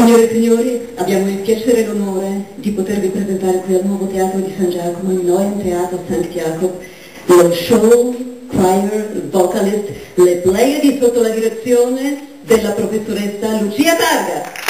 Signore e signori, abbiamo il piacere e l'onore di potervi presentare qui al nuovo teatro di San Giacomo, il Neuen Teatro St. Jacob, lo show, choir, vocalist, le Pleiadi sotto la direzione della professoressa Lucia Targa.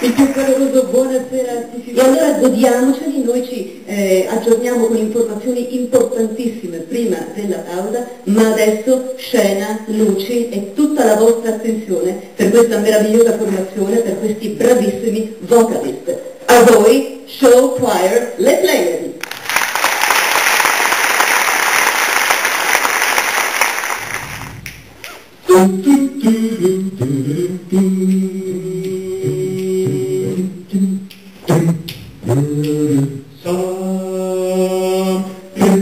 Il più caloroso buonasera a tutti. E allora godiamoceli, noi ci eh, aggiorniamo con informazioni importantissime prima della pausa, ma adesso scena, luci e tutta la vostra attenzione per questa meravigliosa formazione, per questi bravissimi vocalist. A voi, Show Choir, Le Players. Dum, dum,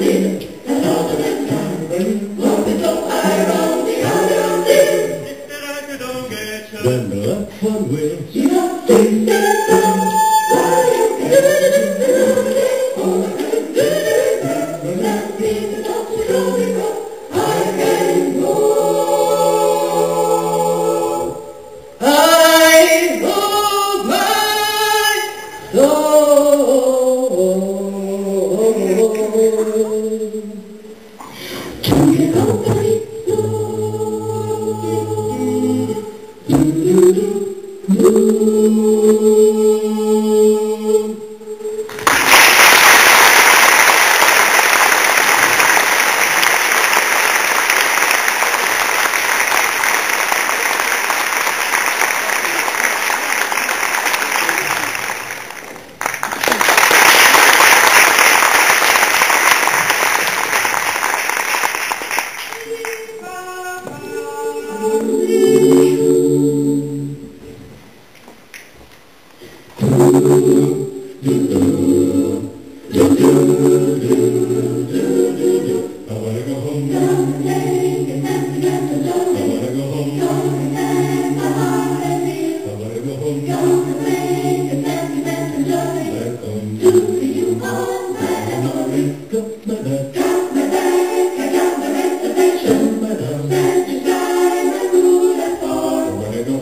Yeah.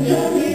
Yeah.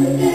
the